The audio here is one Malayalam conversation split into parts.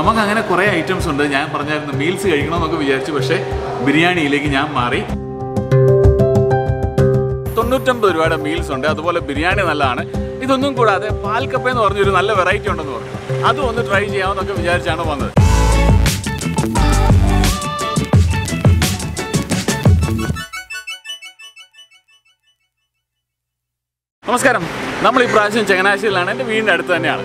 നമുക്ക് അങ്ങനെ കുറേ ഐറ്റംസ് ഉണ്ട്. ഞാൻ പറഞ്ഞായിരുന്നു മീൽസ് കഴിക്കണമെന്നൊക്കെ വിചാരിച്ചു പക്ഷേ ബിരിയാണിയിലേക്ക് ഞാൻ മാറി. തൊണ്ണൂറ്റമ്പത് രൂപയുടെ മീൽസ് ഉണ്ട്. അതുപോലെ ബിരിയാണി നല്ലതാണ്. ഇതൊന്നും കൂടാതെ പാൽക്കപ്പ എന്ന് പറഞ്ഞൊരു നല്ല വെറൈറ്റി ഉണ്ടെന്ന് പറഞ്ഞു. അതും ഒന്ന് ട്രൈ ചെയ്യാമെന്നൊക്കെ വിചാരിച്ചാണ് വന്നത്. നമസ്കാരം. നമ്മൾ ഈ പ്രാവശ്യം ചങ്ങനാശ്ശേരിയിലാണ്. എന്റെ വീടിന്റെ അടുത്ത് തന്നെയാണ്.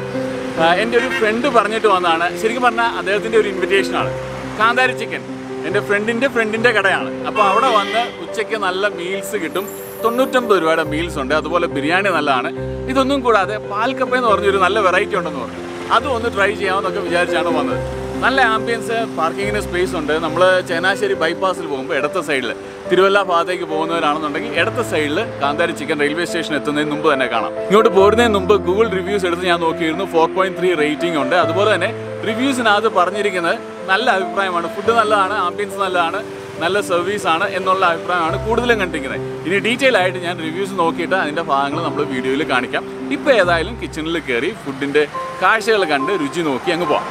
എന്റെ ഒരു ഫ്രണ്ട് പറഞ്ഞിട്ട് വന്നതാണ്. ശരിക്കും പറഞ്ഞാൽ അദ്ദേഹത്തിന്റെ ഒരു ഇൻവിറ്റേഷനാണ് കാന്താരി ചിക്കൻ എന്റെ ഫ്രണ്ടിന്റെ ഫ്രണ്ടിന്റെ കടയാണ്. അപ്പോൾ അവിടെ വന്ന് ഉച്ചയ്ക്ക് നല്ല മീൽസ് കിട്ടും. തൊണ്ണൂറ്റമ്പത് രൂപയുടെ മീൽസ് ഉണ്ട്. അതുപോലെ ബിരിയാണി നല്ലതാണ്. ഇതൊന്നും കൂടാതെ പാൽക്കപ്പ എന്ന് പറഞ്ഞൊരു നല്ല വെറൈറ്റി ഉണ്ടെന്ന് പറഞ്ഞു. അതും ഒന്ന് ട്രൈ ചെയ്യാമെന്നൊക്കെ വിചാരിച്ചാണ് വന്നത്. നല്ല ആംബിയൻസ് പാർക്കിങ്ങിന് സ്പേസ് ഉണ്ട്. നമ്മൾ ചേനാശ്ശേരി ബൈപ്പാസിൽ പോകുമ്പോൾ ഇടത്ത സൈഡിൽ തിരുവല്ല ഭാഗത്തേക്ക് പോകുന്നവരാണെന്നുണ്ടെങ്കിൽ ഇടത്ത സൈഡിൽ കാന്താരി ചിക്കൻ റെയിൽവേ സ്റ്റേഷൻ എത്തുന്നതിന് മുമ്പ് തന്നെ കാണാം. ഇങ്ങോട്ട് പോരുന്നതിന് മുമ്പ് ഗൂഗിൾ റിവ്യൂസ് എടുത്ത് ഞാൻ നോക്കിയിരുന്നു. ഫോർ പോയിന്റ് ത്രീ റേറ്റിംഗ് ഉണ്ട്. അതുപോലെ തന്നെ റിവ്യൂസിനകത്ത് പറഞ്ഞിരിക്കുന്നത് നല്ല അഭിപ്രായമാണ്. ഫുഡ് നല്ലതാണ് ആംബിയൻസ് നല്ലതാണ് നല്ല സർവീസ് ആണ് എന്നുള്ള അഭിപ്രായമാണ് കൂടുതലും കണ്ടിരിക്കുന്നത്. ഇനി ഡീറ്റെയിൽ ആയിട്ട് ഞാൻ റിവ്യൂസ് നോക്കിയിട്ട് അതിന്റെ ഭാഗങ്ങൾ നമ്മൾ വീഡിയോയിൽ കാണിക്കാം. ഇപ്പോൾ ഏതായാലും കിച്ചണിൽ കയറി ഫുഡിന്റെ കാഴ്ചകൾ കണ്ട് രുചി നോക്കി അങ്ങ് പോവാം.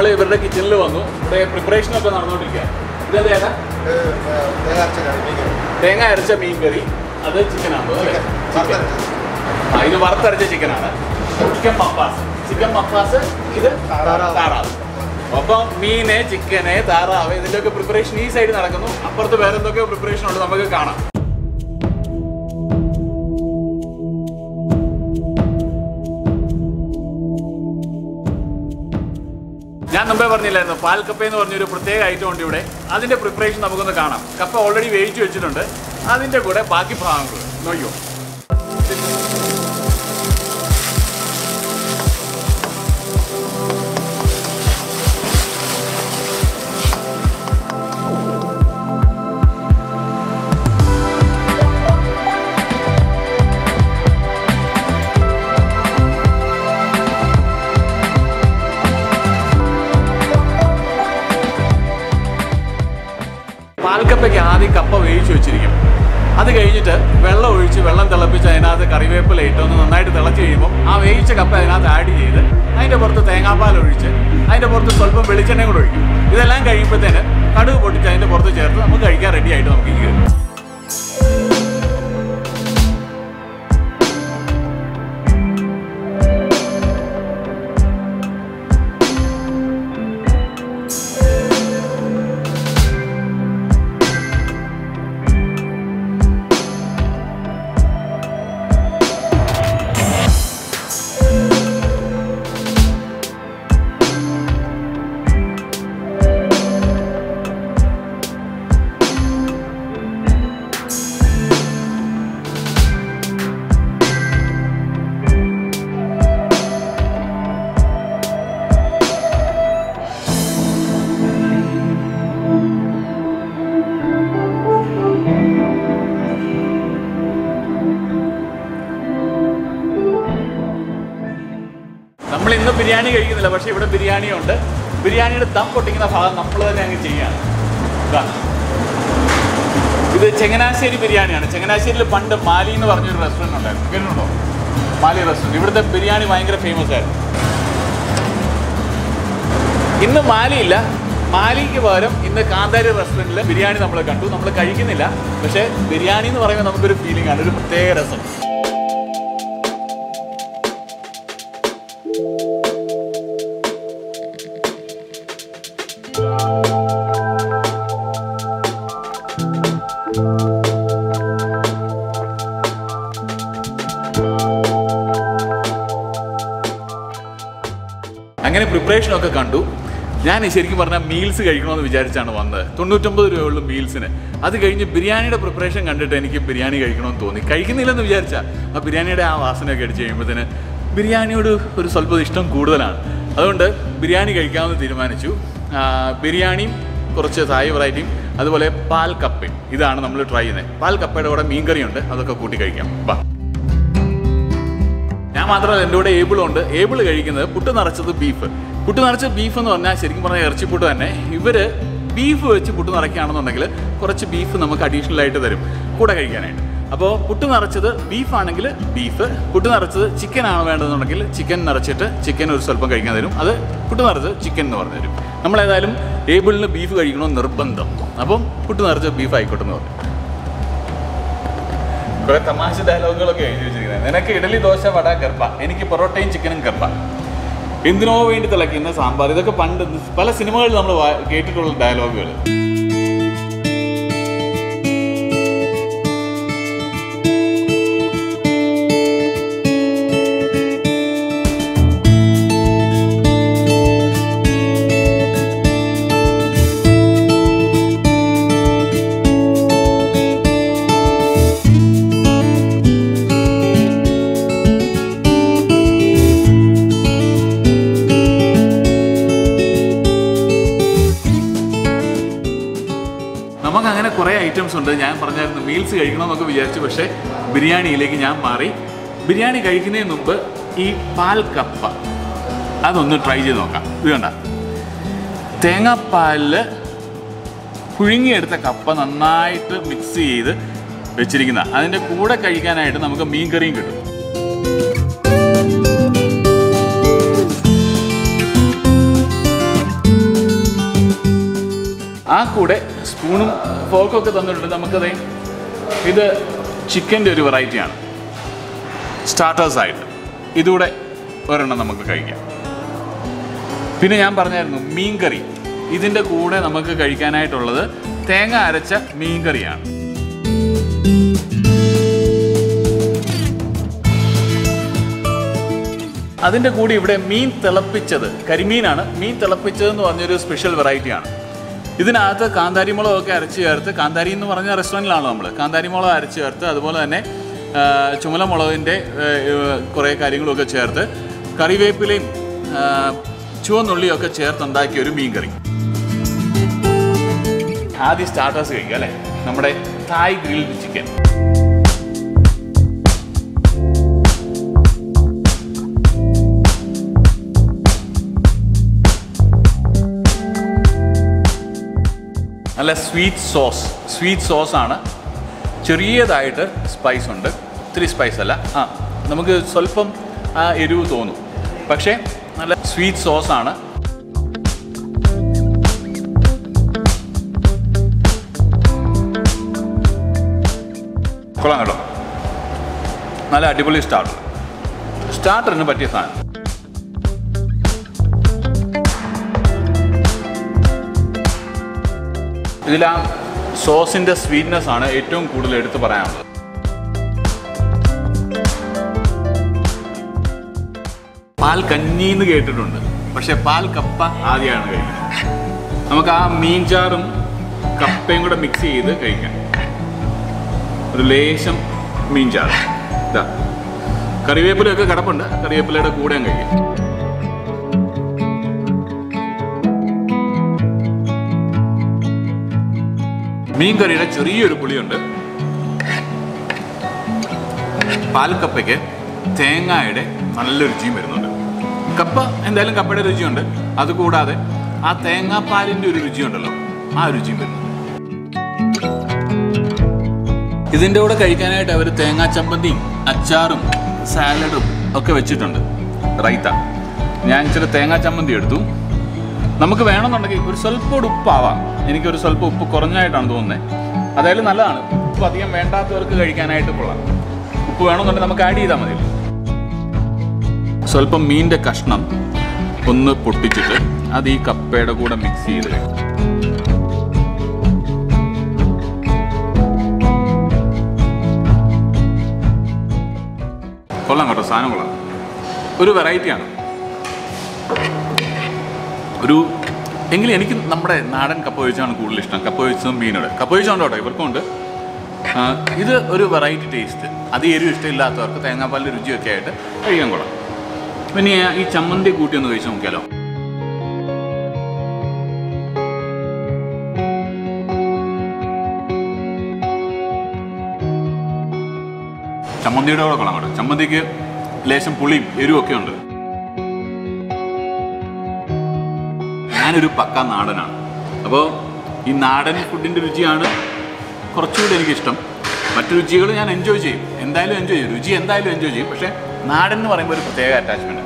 നമ്മൾ ഇവരുടെ കിച്ചണിൽ വന്നു. ഇവിടെ പ്രിപ്പറേഷൻ ഒക്കെ നടന്നുകൊണ്ടിരിക്കുക? തേങ്ങ അരച്ച മീൻ കറി. അത് ചിക്കൻ ആണ്? അല്ലേ? ചിക്കൻ ഇത് വറുത്തരച്ച ചിക്കനാണ് ചിക്കൻ പപ്പാസ് ചിക്കൻ പപ്പാസ് ഇത് താറാവ്. താറാവ്. അപ്പം മീന് ചിക്കന് താറാവ് ഇതിന്റെയൊക്കെ പ്രിപ്പറേഷൻ ഈ സൈഡ് നടക്കുന്നു. അപ്പുറത്ത് വേറെ എന്തൊക്കെയോ പ്രിപ്പറേഷൻ ഉണ്ട് നമുക്ക് കാണാം. ഞാൻ മുമ്പേ പറഞ്ഞില്ലായിരുന്നു. പാൽ കപ്പ എന്ന് പറഞ്ഞൊരു പ്രത്യേക ഐറ്റം ഉണ്ട് ഇവിടെ. അതിന്റെ പ്രിപ്പറേഷൻ നമുക്കൊന്ന് കാണാം. കപ്പ ഓൾറെഡി വേവിച്ച് വെച്ചിട്ടുണ്ട്. അതിന്റെ കൂടെ ബാക്കി ഭാഗങ്ങൾ. നോക്കിയോ വേവിച്ച് വെച്ചിരിക്കും. അത് കഴിഞ്ഞിട്ട് വെള്ളം ഒഴിച്ച് വെള്ളം തിളപ്പിച്ച് അതിനകത്ത് കറിവേപ്പില ഇട്ട് ഒന്ന് നന്നായിട്ട് തിളച്ച് കഴിയുമ്പോൾ ആ വേവിച്ച കപ്പ അതിനകത്ത് ആഡ് ചെയ്ത് അതിന്റെ പുറത്ത് തേങ്ങാപ്പാൽ ഒഴിച്ച് അതിന്റെ പുറത്ത് സ്വല്പം വെളിച്ചെണ്ണയും കൂടെ ഒഴിക്കും. ഇതെല്ലാം കഴിയുമ്പോഴത്തേന് കടുക് പൊട്ടിച്ച് അതിന്റെ പുറത്ത് ചേർത്ത് നമുക്ക് കഴിക്കാൻ റെഡി ആയിട്ട് നമുക്ക് ബിരിയാണി കഴിക്കുന്നില്ല പക്ഷേ ഇവിടെ ബിരിയാണി ഉണ്ട് ബിരിയാണിയുടെ ദം പൊട്ടിക്കുന്ന ഭാഗം നമ്മൾ തന്നെ അങ്ങ് ചെയ്യാണ് ഇതാ. ചങ്ങനാശ്ശേരി ബിരിയാണിയാണ്. ചങ്ങനാശ്ശേരിയിൽ പണ്ട് മാലി എന്ന് പറഞ്ഞൊരു റെസ്റ്റോറന്റ് ഉണ്ടായിരുന്നു. കേട്ടിട്ടുണ്ടോ? മാലി റെസ്റ്റോറന്റ് ഇവിടുത്തെ ബിരിയാണി ഭയങ്കര ഫേമസ് ആയിരുന്നു. ഇന്ന് മാലിയില്ല മാലിക്ക് പകരം ഇന്ന് കാന്താരി റെസ്റ്റോറന്റിൽ ബിരിയാണി നമ്മൾ കണ്ടു. നമ്മൾ കഴിക്കുന്നില്ല. പക്ഷേ ബിരിയാണി എന്ന് പറയുമ്പോൾ നമുക്കൊരു ഫീലിംഗ് ആണ്. ഒരു പ്രത്യേക രസം. ഒക്കെ കണ്ടു. ഞാൻ ശരിക്കും പറഞ്ഞാൽ മീൽസ് കഴിക്കണമെന്ന് വിചാരിച്ചാണ് വന്നത്. തൊണ്ണൂറ്റൊമ്പത് രൂപയുള്ള മീൽസിന് അത് കഴിഞ്ഞ് ബിരിയാണിയുടെ പ്രിപ്പറേഷൻ കണ്ടിട്ട് എനിക്ക് ബിരിയാണി കഴിക്കണമെന്ന് തോന്നി. കഴിക്കുന്നില്ലെന്ന് വിചാരിച്ചാൽ ആ ബിരിയാണിയുടെ ആ വാസനയൊക്കെ അടിച്ച് കഴിയുമ്പോഴത്തേന് ബിരിയാണിയോട് ഒരു സ്വല്പം ഇഷ്ടം കൂടുതലാണ്. അതുകൊണ്ട് ബിരിയാണി കഴിക്കാമെന്ന് തീരുമാനിച്ചു. ബിരിയാണിയും കുറച്ച് തായ് വെറൈറ്റിയും അതുപോലെ പാൽ കപ്പയും. ഇതാണ് നമ്മൾ ട്രൈ ചെയ്യുന്നത്. പാൽ കപ്പയുടെ കൂടെ മീൻകറിയുണ്ട് അതൊക്കെ കൂട്ടി കഴിക്കാം. ബാ. ഞാൻ മാത്രമല്ല എന്റെ കൂടെ ഏബിളുണ്ട് ഏബിൾ കഴിക്കുന്നത് പുട്ട് നിറച്ചത് ബീഫ് പുട്ട് നിറച്ച ബീഫ് എന്ന് പറഞ്ഞാൽ ശരിക്കും പറഞ്ഞാൽ ഇറച്ചിപ്പുട്ട് തന്നെ. ഇവർ ബീഫ് വെച്ച് പുട്ട് നിറയ്ക്കുകയാണെന്നുണ്ടെങ്കിൽ കുറച്ച് ബീഫ് നമുക്ക് അഡീഷണൽ ആയിട്ട് തരും. കൂടെ കഴിക്കാനായിട്ട്. അപ്പോൾ പുട്ട് നിറച്ചത് ബീഫ് ആണെങ്കിൽ ബീഫ് പുട്ട് നിറച്ചത് ചിക്കൻ ആണ് വേണ്ടതെന്നുണ്ടെങ്കിൽ ചിക്കൻ നിറച്ചിട്ട് ചിക്കൻ ഒരു സ്വല്പം കഴിക്കാൻ തരും. അത് പുട്ട് നിറച്ചത് ചിക്കൻ എന്ന് പറഞ്ഞു തരും. നമ്മളേതായാലും ടേബിളിന് ബീഫ് കഴിക്കണമെന്ന് നിർബന്ധം. അപ്പം പുട്ട് നിറച്ച ബീഫ് ആയിക്കോട്ടെ എന്ന് പറഞ്ഞു. കുറെ തമാശ ഡയലോഗുകളൊക്കെ എഴുതി വെച്ചിരിക്കുന്നത് നിനക്ക് ഇഡലി ദോശ വട ഗർഭ. എനിക്ക് പൊറോട്ടയും ചിക്കനും ഗർഭ. എന്തിനോ വേണ്ടി തിളയ്ക്കുന്ന സാമ്പാർ. ഇതൊക്കെ പണ്ട് പല സിനിമകളിൽ നമ്മൾ കേട്ടിട്ടുള്ള ഡയലോഗുകൾ ഐറ്റംസ് ഉണ്ട്. ഞാൻ പറഞ്ഞായിരുന്നു മീൽസ് കഴിക്കണമെന്നൊക്കെ വിചാരിച്ചു. പക്ഷേ ബിരിയാണിയിലേക്ക് ഞാൻ മാറി. ബിരിയാണി കഴിക്കുന്നതിന് മുമ്പ് ഈ പാൽ കപ്പ അതൊന്ന് ട്രൈ ചെയ്ത് നോക്കാം. ഇത് കണ്ട. തേങ്ങാപ്പാലിൽ പുഴുങ്ങിയെടുത്ത കപ്പ നന്നായിട്ട് മിക്സ് ചെയ്ത് വെച്ചിരിക്കുന്ന. അതിന്റെ കൂടെ കഴിക്കാനായിട്ട് നമുക്ക് മീൻ കറിയും കിട്ടും. ആ കൂടെ സ്പൂണും ഫോക്കും ഒക്കെ തന്നിട്ടുണ്ട്. നമുക്കത് ഇത് ചിക്കന്റെ ഒരു വെറൈറ്റിയാണ്. സ്റ്റാർട്ടേഴ്സായിട്ട് ഇതുകൂടെ ഒരെണ്ണം നമുക്ക് കഴിക്കാം. പിന്നെ ഞാൻ പറഞ്ഞായിരുന്നു മീൻ കറി ഇതിന്റെ കൂടെ നമുക്ക് കഴിക്കാനായിട്ടുള്ളത് തേങ്ങ അരച്ച മീൻ കറിയാണ് അതിന്റെ കൂടി ഇവിടെ മീൻ തിളപ്പിച്ചത് കരിമീനാണ്. മീൻ തിളപ്പിച്ചത് എന്ന് പറഞ്ഞൊരു സ്പെഷ്യൽ വെറൈറ്റിയാണ്. ഇതിനകത്ത് കാന്താരി മുളകൊക്കെ അരച്ച് ചേർത്ത് കാന്താരി എന്ന് പറഞ്ഞ റെസ്റ്റോറന്റിലാണ് നമ്മൾ കാന്താരി മുളക് അരച്ച് ചേർത്ത് അതുപോലെ തന്നെ ചുമലമുളകിന്റെ കുറേ കാര്യങ്ങളൊക്കെ ചേർത്ത് കറിവേപ്പിലയും ചുവന്നുള്ളിയൊക്കെ ചുവന്നുള്ളിയൊക്കെ ചേർത്തുണ്ടാക്കിയ ഒരു മീൻ കറി ആദ്യം സ്റ്റാർട്ടേഴ്സ് കഴിക്കുക അല്ലേ? നമ്മുടെ തായ് ഗ്രിൽഡ് ചിക്കൻ നല്ല സ്വീറ്റ് സോസ് സ്വീറ്റ് സോസ് ആണ്. ചെറിയതായിട്ട് സ്പൈസ് ഉണ്ട്. ഒത്തിരി സ്പൈസ് അല്ല. ആ നമുക്ക് സ്വല്പം ആ എരിവ് തോന്നും. പക്ഷേ നല്ല സ്വീറ്റ് സോസ് ആണ്. കൊള്ളാം കേട്ടോ. നല്ല അടിപൊളി സ്റ്റാർട്ടർ സ്റ്റാർട്ടറിന് പറ്റിയ സാധനം. ഇതിൽ ആ സോസിന്റെ സ്വീറ്റ്നെസ് ആണ് ഏറ്റവും കൂടുതൽ എടുത്തു പറയാനുള്ളത്. പാൽ കഞ്ഞി എന്ന് കേട്ടിട്ടുണ്ട്. പക്ഷെ പാൽ കപ്പ ആദ്യമാണ് കഴിക്കുന്നത്. നമുക്ക് ആ മീൻചാറും കപ്പയും കൂടെ മിക്സ് ചെയ്ത് കഴിക്കാം. ഒരു ലേശം മീൻചാറ് ഇതാ. കറിവേപ്പിലയൊക്കെ കിടപ്പുണ്ട്. കറിവേപ്പിലയുടെ കൂടെയും കഴിക്കാം. മീൻ കറിയുടെ ചെറിയൊരു പുളിയുണ്ട്. പാൽക്കപ്പയ്ക്ക് തേങ്ങയുടെ നല്ല രുചിയും വരുന്നുണ്ട്. കപ്പ എന്തായാലും കപ്പയുടെ രുചിയുണ്ട്. അതുകൂടാതെ ആ തേങ്ങാപ്പാലിന്റെ ഒരു രുചിയുണ്ടല്ലോ ആ രുചിയും വരുന്നു ഇതിന്റെ കൂടെ കഴിക്കാനായിട്ട് അവർ തേങ്ങാ ചമ്മന്തിയും അച്ചാറും സാലഡും ഒക്കെ വെച്ചിട്ടുണ്ട്. റൈത്ത ഞാൻ ചില തേങ്ങാ ചമ്മന്തി എടുത്തു. നമുക്ക് വേണമെന്നുണ്ടെങ്കിൽ ഒരു സ്വല്പം കൂടെ ഉപ്പാവാം. എനിക്കൊരു സ്വല്പം ഉപ്പ് കുറഞ്ഞായിട്ടാണ് തോന്നുന്നത് അതായാലും നല്ലതാണ്. ഉപ്പ് അധികം വേണ്ടാത്തവർക്ക് കഴിക്കാനായിട്ട് കൊള്ളാം. ഉപ്പ് വേണമെന്നുണ്ടെങ്കിൽ നമുക്ക് ആഡ് ചെയ്താൽ മതി. സ്വല്പം മീനിന്റെ കഷ്ണം ഒന്ന് പൊട്ടിച്ചിട്ട് അത് ഈ കപ്പയുടെ കൂടെ മിക്സ് ചെയ്ത് കൊള്ളാം കേട്ടോ സാധനം കൊള്ളാം ഒരു വെറൈറ്റിയാണ് ഒരു എങ്കിലും എനിക്ക് നമ്മുടെ നാടൻ കപ്പ ഒഴിച്ചാണ് കൂടുതൽ ഇഷ്ടം. കപ്പ ഒഴിച്ചതും മീനോട് കപ്പ ഒഴിച്ചുകൊണ്ട് കേട്ടോ ഇവർക്കുണ്ട് ഇത് ഒരു വെറൈറ്റി ടേസ്റ്റ് അത് എരിവ് ഇഷ്ടമില്ലാത്തവർക്ക് തേങ്ങാപ്പാലിന്റെ രുചിയൊക്കെ ആയിട്ട് കഴിക്കാൻ കൊള്ളാം. പിന്നെ ഈ ചമ്മന്തി കൂട്ടി ഒന്ന് കഴിച്ച് നോക്കിയാലോ? ചമ്മന്തിയുടെ കൂടെ കൊള്ളാം കേട്ടോ. ചമ്മന്തിക്ക് ലേശം പുളിയും എരിവും ഒക്കെ ഉണ്ട്. ഞാനൊരു പക്ക നാടനാണ്. അപ്പോൾ ഈ നാടൻ ഫുഡിന്റെ രുചിയാണ് കുറച്ചുകൂടി എനിക്കിഷ്ടം. മറ്റു രുചികൾ ഞാൻ എൻജോയ് ചെയ്യും. എന്തായാലും എൻജോയ് ചെയ്യും. രുചി എന്തായാലും എൻജോയ് ചെയ്യും. പക്ഷേ നാടൻ എന്ന് പറയുമ്പോൾ ഒരു പ്രത്യേക അറ്റാച്ച്മെന്റ്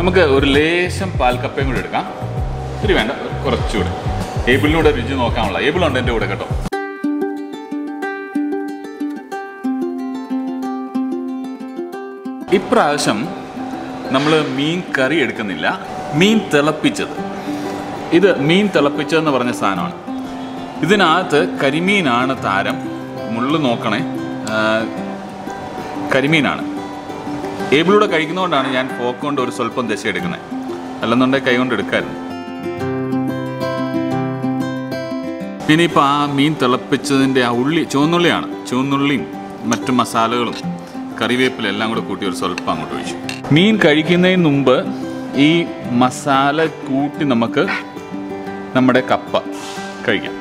നമുക്ക് ഒരു ലേശം പാൽക്കപ്പയും കൂടി എടുക്കാം. ഇത്തിരി വേണ്ട കുറച്ചുകൂടി. ഏബിളിനൂടെ രുചി നോക്കാനുള്ള. ഏബിളുണ്ട് എന്റെ കൂടെ കേട്ടോ. ഇപ്രാവശ്യം നമ്മൾ മീൻ കറി എടുക്കുന്നില്ല. മീൻ തിളപ്പിച്ചത്. ഇത് മീൻ തിളപ്പിച്ചതെന്ന് പറഞ്ഞ സാധനമാണ്. ഇതിനകത്ത് കരിമീനാണ് താരം. മുള്ളു നോക്കണേ. കരിമീനാണ്. ഏബിളൂടെ കഴിക്കുന്നതുകൊണ്ടാണ് ഞാൻ ഫോക്ക് കൊണ്ട് ഒരു സ്വല്പം ദശ എടുക്കുന്നത്. അല്ലെന്നുണ്ടെങ്കിൽ കൈ കൊണ്ട് എടുക്കായിരുന്നു. പിന്നെ ആ മീൻ തിളപ്പിച്ചതിന്റെ ആ ഉള്ളി ചുവന്നുള്ളിയാണ്. ചുവന്നുള്ളിയും മറ്റു മസാലകളും കറിവേപ്പില എല്ലാം കൂടെ കൂട്ടി ഒരു സ്വല്പം അങ്ങോട്ട് ഒഴിച്ചു. മീൻ കഴിക്കുന്നതിന് മുമ്പ് ഈ മസാല കൂട്ടി നമുക്ക് നമ്മുടെ കപ്പ കഴിക്കാം.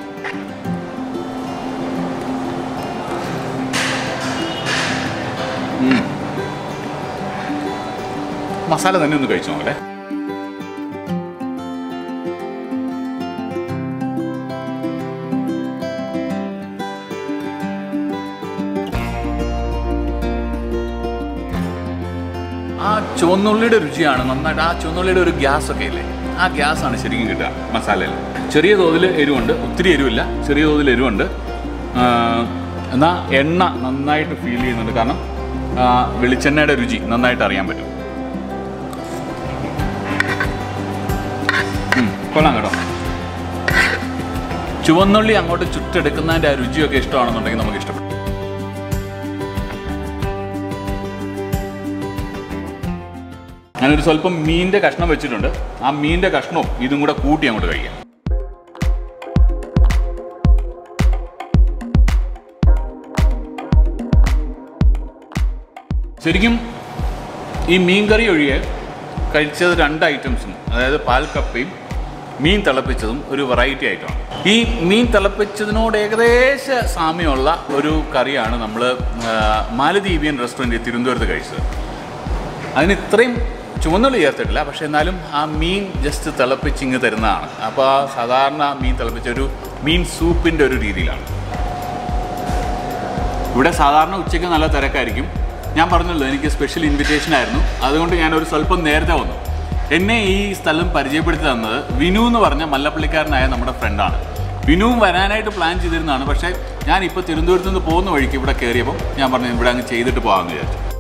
മസാല തന്നെ ഒന്ന് കഴിച്ചു നോക്കട്ടെ ചുവന്നുള്ളിയുടെ രുചിയാണ് നന്നായിട്ട്. ആ ചുവന്നുള്ളിയുടെ ഒരു ഗ്യാസ് ഒക്കെ ഇല്ലേ? ആ ഗ്യാസ് ആണ് ശരിക്കും കിട്ടുക മസാലയിൽ. ചെറിയ തോതിൽ എരിവുണ്ട്. ഒത്തിരി എരിവില്ല. ചെറിയ തോതിൽ എരിവുണ്ട്. എന്നാൽ എണ്ണ നന്നായിട്ട് ഫീൽ ചെയ്യുന്നുണ്ട്. കാരണം വെളിച്ചെണ്ണയുടെ രുചി നന്നായിട്ട് അറിയാൻ പറ്റും. കൊള്ളാം കേട്ടോ. ചുവന്നുള്ളി അങ്ങോട്ട് ചുട്ടെടുക്കുന്നതിന്റെ ആ രുചിയൊക്കെ ഇഷ്ടമാണെന്നുണ്ടെങ്കിൽ നമുക്ക് ഇഷ്ടപ്പെടും ഞാനൊരു സ്വല്പം മീനിന്റെ കഷ്ണം വെച്ചിട്ടുണ്ട്. ആ മീനിന്റെ കഷ്ണവും ഇതും കൂടെ കൂട്ടി അങ്ങോട്ട് കഴിക്കാം. ശരിക്കും ഈ മീൻ കറി ഒഴികെ കഴിച്ചത് രണ്ട് ഐറ്റംസും അതായത് പാൽ കപ്പയും മീൻ തിളപ്പിച്ചതും ഒരു വെറൈറ്റി ആയിട്ടാണ്. ഈ മീൻ തിളപ്പിച്ചതിനോട് ഏകദേശ സാമ്യമുള്ള ഒരു കറിയാണ് നമ്മൾ മാലദ്വീപിയൻ റെസ്റ്റോറന്റ് തിരുവനന്തപുരത്ത് കഴിച്ചത്. അതിന് ഇത്രയും ചുവന്നുള്ളി ചേർത്തിട്ടില്ല. പക്ഷെ എന്നാലും ആ മീൻ ജസ്റ്റ് തിളപ്പിച്ചിങ്ങ് തരുന്നതാണ്. അപ്പോൾ ആ സാധാരണ മീൻ തിളപ്പിച്ച ഒരു മീൻ സൂപ്പിന്റെ ഒരു രീതിയിലാണ്. ഇവിടെ സാധാരണ ഉച്ചയ്ക്ക് നല്ല തിരക്കായിരിക്കും. ഞാൻ പറഞ്ഞല്ലോ എനിക്ക് സ്പെഷ്യൽ ഇൻവിറ്റേഷൻ ആയിരുന്നു. അതുകൊണ്ട് ഞാൻ ഒരു സ്വല്പം നേരത്തെ വന്നു. എന്നെ ഈ സ്ഥലം പരിചയപ്പെടുത്തി തന്നത് വിനു എന്ന് പറഞ്ഞ മല്ലപ്പള്ളിക്കാരനായ നമ്മുടെ ഫ്രണ്ടാണ് വിനുവും വരാനായിട്ട് പ്ലാൻ ചെയ്തിരുന്നതാണ്. പക്ഷേ ഞാൻ ഇപ്പോൾ തിരുവനന്തപുരത്ത് നിന്ന് പോകുന്ന വഴിക്ക് ഇവിടെ കയറിയപ്പോൾ ഞാൻ പറഞ്ഞു ഇവിടെ അങ്ങ് ചെയ്തിട്ട് പോകാമെന്ന് വിചാരിച്ചു.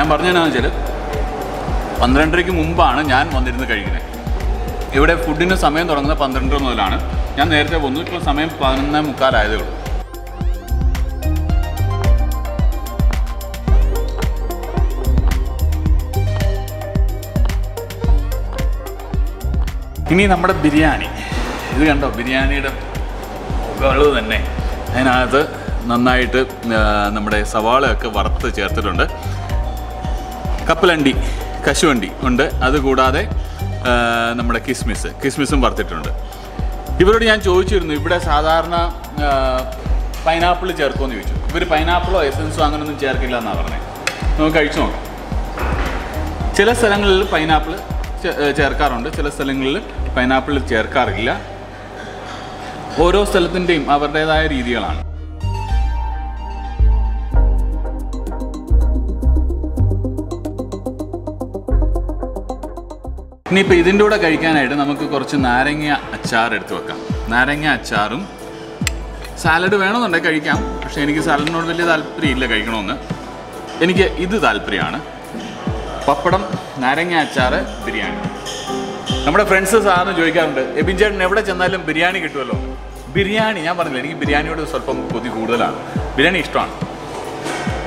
ഞാൻ പറഞ്ഞതെന്നു വെച്ചാൽ പന്ത്രണ്ടരയ്ക്ക് മുമ്പാണ് ഞാൻ വന്നിരുന്ന് കഴിക്കുന്നത്. ഇവിടെ ഫുഡിന് സമയം തുടങ്ങുന്നത് പന്ത്രണ്ടര മുതലാണ്. ഞാൻ നേരത്തെ വന്നു ഇപ്പോൾ സമയം പതിനൊന്ന് മുക്കാലായതേ ഉള്ളൂ. ഇനി നമ്മുടെ ബിരിയാണി. ഇത് കണ്ടോ? ബിരിയാണിയുടെ മുകൾ തന്നെ. അതിനകത്ത് നന്നായിട്ട് നമ്മുടെ സവാളയൊക്കെ വറുത്ത് ചേർത്തിട്ടുണ്ട്. കപ്പലണ്ടി കശുവണ്ടി ഉണ്ട്. അതുകൂടാതെ നമ്മുടെ കിസ്മിസ്. കിസ്മിസും വറുത്തിട്ടുണ്ട്. ഇവരോട് ഞാൻ ചോദിച്ചിരുന്നു ഇവിടെ സാധാരണ പൈനാപ്പിൾ ചേർക്കുമെന്ന് ചോദിച്ചു. ഇവർ പൈനാപ്പിളോ എസൻസോ അങ്ങനെയൊന്നും ചേർക്കില്ല എന്നാണ് പറഞ്ഞത് നമുക്ക് കഴിച്ചു നോക്കാം. ചില സ്ഥലങ്ങളിൽ പൈനാപ്പിൾ ചേർക്കാറുണ്ട്. ചില സ്ഥലങ്ങളിൽ പൈനാപ്പിൾ ചേർക്കാറില്ല. ഓരോ സ്ഥലത്തിന്റെയും അവരുടേതായ രീതികളാണ്. ഇനിയിപ്പോൾ ഇതിന്റെ കൂടെ കഴിക്കാനായിട്ട് നമുക്ക് കുറച്ച് നാരങ്ങ അച്ചാർ എടുത്ത് വെക്കാം. നാരങ്ങ അച്ചാറും സാലഡ് വേണമെന്നുണ്ടെങ്കിൽ കഴിക്കാം. പക്ഷേ എനിക്ക് സാലഡിനോട് വലിയ താല്പര്യമില്ല കഴിക്കണമെന്ന്. എനിക്ക് ഇത് താല്പര്യമാണ്. പപ്പടം നാരങ്ങ അച്ചാർ ബിരിയാണി. നമ്മുടെ ഫ്രണ്ട്സ് സാറിന് ചോദിക്കാറുണ്ട് എബിൻ ചേട്ടൻ എവിടെ ചെന്നാലും ബിരിയാണി കിട്ടുമല്ലോ? ബിരിയാണി ഞാൻ പറഞ്ഞില്ല എനിക്ക് ബിരിയാണിയോട് സ്വല്പം കൊതി കൂടുതലാണ്. ബിരിയാണി ഇഷ്ടമാണ്.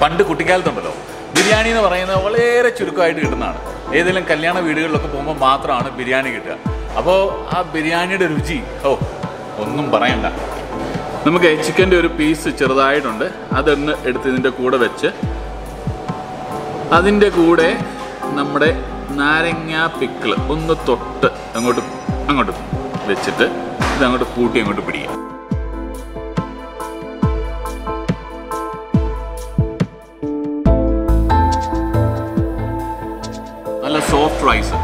പണ്ട് കുട്ടിക്കാലത്തുണ്ടല്ലോ ബിരിയാണി എന്ന് പറയുന്നത് വളരെ ചുരുക്കമായിട്ട് കിട്ടുന്നതാണ്. ഏതെങ്കിലും കല്യാണ വീടുകളിലൊക്കെ പോകുമ്പോൾ മാത്രമാണ് ബിരിയാണി കിട്ടുക. അപ്പോൾ ആ ബിരിയാണിയുടെ രുചി ഓ ഒന്നും പറയണ്ട. നമുക്ക് ചിക്കന്റെ ഒരു പീസ് ചെറുതായിട്ടുണ്ട്. അതൊന്ന് എടുത്ത് ഇതിന്റെ കൂടെ വെച്ച് അതിന്റെ കൂടെ നമ്മുടെ നാരങ്ങ പിക്കിൾ ഒന്ന് തൊട്ട് അങ്ങോട്ട് അങ്ങോട്ട് വെച്ചിട്ട് ഇത് അങ്ങോട്ട് കൂട്ടി അങ്ങോട്ട് പിടിക്കുക. റൈസ്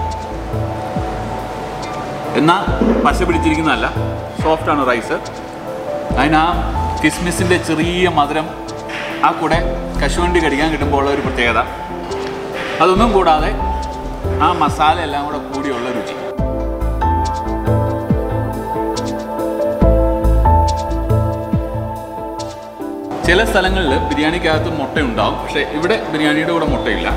എന്നാൽ പശ പിടിച്ചിരിക്കുന്നതല്ല സോഫ്റ്റാണ് റൈസ് അതിന് കിസ്മിസിന്റെ ചെറിയ മധുരം ആ കൂടെ കശുവണ്ടി കടിക്കാൻ കിട്ടുമ്പോൾ ഉള്ള ഒരു പ്രത്യേകത. അതൊന്നും കൂടാതെ ആ മസാല എല്ലാം കൂടെ കൂടിയുള്ള രുചി. ചില സ്ഥലങ്ങളിൽ ബിരിയാണിക്കകത്ത് മുട്ടയുണ്ടാവും പക്ഷേ ഇവിടെ ബിരിയാണിയുടെ കൂടെ മുട്ടയില്ല.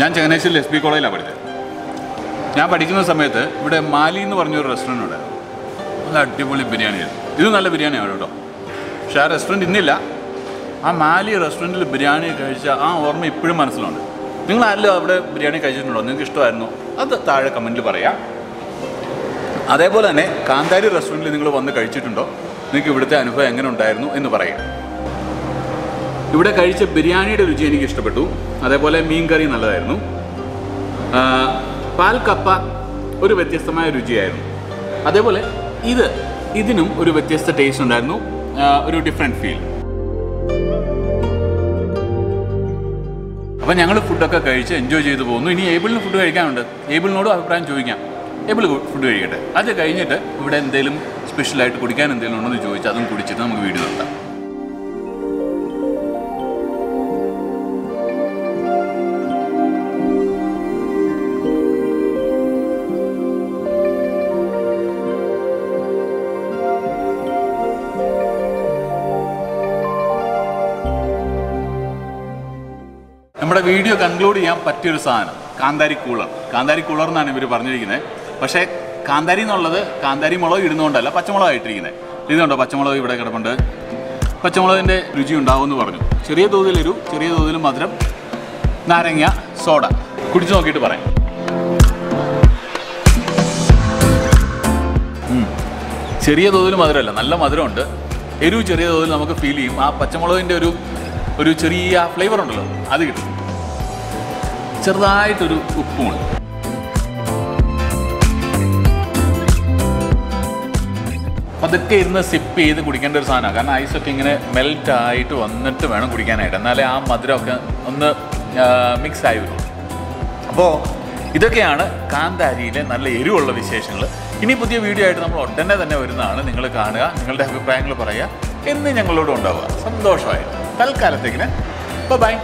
ഞാൻ ചങ്ങനാശ്ശേരി എസ് ബി കോളേജിലാണ് പഠിച്ചത്. ഞാൻ പഠിക്കുന്ന സമയത്ത് ഇവിടെ മാലി എന്ന് പറഞ്ഞൊരു റെസ്റ്റോറന്റ് ഉണ്ട്. നല്ല അടിപൊളി ബിരിയാണിയായിരുന്നു ഇത് നല്ല ബിരിയാണിയാണ് കേട്ടോ. പക്ഷേ ആ റെസ്റ്റോറന്റ് ഇന്നില്ല. ആ മാലി റെസ്റ്റോറന്റിൽ ബിരിയാണി കഴിച്ച ആ ഓർമ്മ ഇപ്പോഴും മനസ്സിലുണ്ട്. നിങ്ങൾ ആരെങ്കിലും അവിടെ ബിരിയാണി കഴിച്ചിട്ടുണ്ടോ? നിങ്ങൾക്ക് ഇഷ്ടമായിരുന്നു? അത് താഴെ കമന്റിൽ പറയാം. അതേപോലെ തന്നെ കാന്താരി റെസ്റ്റോറന്റിൽ നിങ്ങൾ വന്ന് കഴിച്ചിട്ടുണ്ടോ? നിങ്ങൾക്ക് ഇവിടുത്തെ അനുഭവം എങ്ങനെ ഉണ്ടായിരുന്നു എന്ന് പറയാം. ഇവിടെ കഴിച്ച ബിരിയാണിയുടെ രുചി എനിക്ക് ഇഷ്ടപ്പെട്ടു. അതേപോലെ മീൻ കറി നല്ലതായിരുന്നു. പാൽ കപ്പ ഒരു വ്യത്യസ്തമായ രുചിയായിരുന്നു. അതേപോലെ ഇത് ഇതിനും ഒരു വ്യത്യസ്ത ടേസ്റ്റ് ഉണ്ടായിരുന്നു. ഒരു ഡിഫറെന്റ് ഫീൽ അപ്പം ഞങ്ങൾ ഫുഡൊക്കെ കഴിച്ച് എൻജോയ് ചെയ്തു പോകുന്നു. ഇനി ഏബിളിന് ഫുഡ് കഴിക്കാനുണ്ട്. ഏബിളിനോടും അഭിപ്രായം ചോദിക്കാം. ഏബിൾ ഫുഡ് കഴിക്കട്ടെ. അത് കഴിഞ്ഞിട്ട് ഇവിടെ എന്തെങ്കിലും സ്പെഷ്യലായിട്ട് കുടിക്കാൻ എന്തെങ്കിലും ഉണ്ടോ എന്ന് ചോദിച്ചാൽ അതും കുടിച്ചിട്ട് നമുക്ക് വീഡിയോ നിർത്താം. നമ്മുടെ വീഡിയോ കൺക്ലൂഡ് ചെയ്യാൻ പറ്റിയൊരു സാധനം. കാന്താരി കൂളർ കാന്താരി കൂളർ എന്നാണ് ഇവർ പറഞ്ഞിരിക്കുന്നത്. പക്ഷേ കാന്താരി എന്നുള്ളത് കാന്താരി മുളക് ഇടുന്നതുകൊണ്ടല്ല പച്ചമുളകായിട്ടിരിക്കുന്നത് ഇതുണ്ടോ? പച്ചമുളക് ഇവിടെ കിടപ്പുണ്ട്. പച്ചമുളകിന്റെ രുചി ഉണ്ടാവുമെന്ന് പറഞ്ഞു. ചെറിയ തോതിൽ എരു ചെറിയ തോതിൽ മധുരം നാരങ്ങ സോഡ. കുടിച്ചു നോക്കിയിട്ട് പറയാം. ചെറിയ തോതിൽ മധുരമല്ല നല്ല മധുരമുണ്ട്. എരിവ് ചെറിയ തോതിൽ നമുക്ക് ഫീൽ ചെയ്യും. ആ പച്ചമുളകിന്റെ ഒരു ഒരു ചെറിയ ഫ്ലേവർ ഉണ്ടല്ലോ അത് കിട്ടും. ചെറുതായിട്ടൊരു ഉപ്പുമുണ്ട് പതുക്കെ ഇരുന്ന് സിപ്പ് ചെയ്ത് കുടിക്കേണ്ട ഒരു സാധനമാണ്. കാരണം ഐസൊക്കെ ഇങ്ങനെ മെൽറ്റ് ആയിട്ട് വന്നിട്ട് വേണം കുടിക്കാനായിട്ട്. എന്നാലേ ആ മധുരമൊക്കെ ഒന്ന് മിക്സ് ആയി വരും. അപ്പോൾ ഇതൊക്കെയാണ് കാന്താരിയിലെ നല്ല എരിവുള്ള വിശേഷങ്ങൾ ഇനി പുതിയ വീഡിയോ ആയിട്ട് നമ്മൾ ഉടനെ തന്നെ വരുന്നതാണ്. നിങ്ങൾ കാണുക നിങ്ങളുടെ അഭിപ്രായങ്ങൾ പറയുക. എന്ന് ഞങ്ങളോട് ഉണ്ടാവുക. സന്തോഷമായി തൽക്കാലത്തേക്കിന് ബൈ